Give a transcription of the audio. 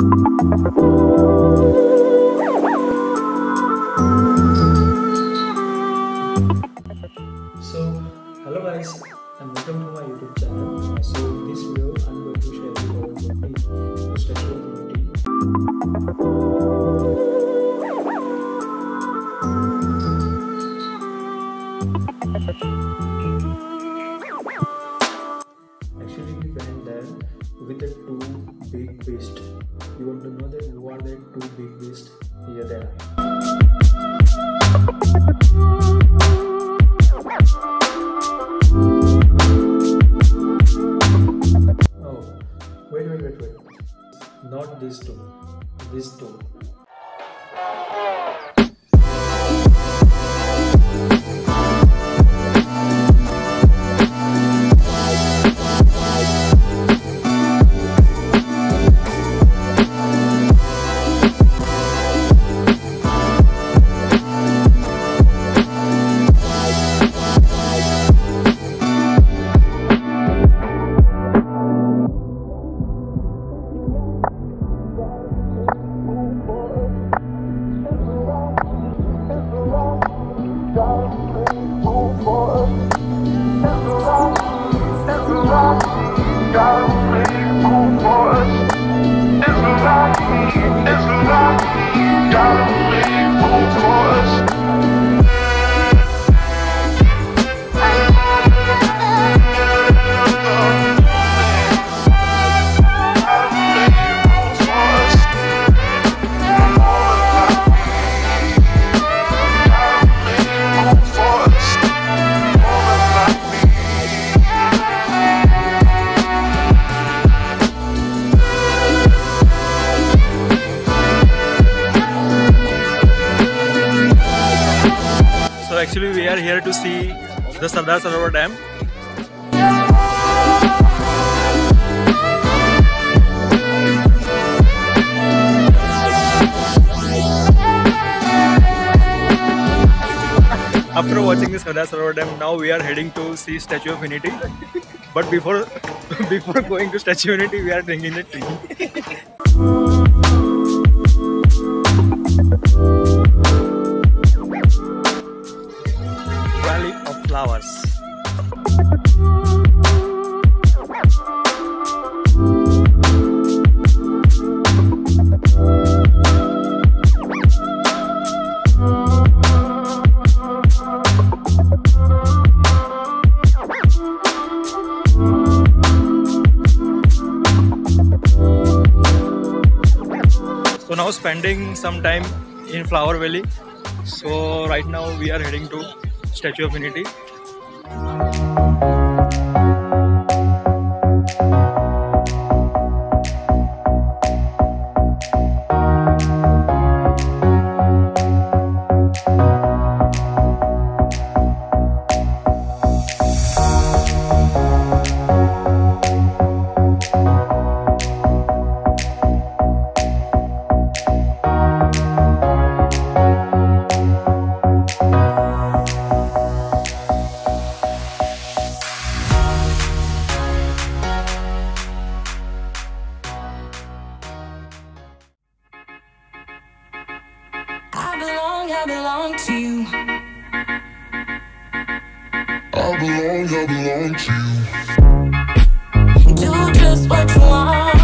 So, hello guys, and welcome to my YouTube channel. So, in this video, I'm going to share with you our journey to Statue of Unity. Actually, we went there with the two big beasts. You want to know that who are the two big beasts? Here there. Oh, wait, wait, wait, wait. Not these two. These two. So actually we are here to see the Sardar Sarovar Dam. After watching the Sardar Sarovar Dam, now we are heading to see Statue of Unity. But before before going to Statue of Unity, we are drinking the tea. Flowers. So now spending some time in Flower Valley. So right now we are heading to Statue of Unity. I belong to you. I belong, I belong to you. Do just what you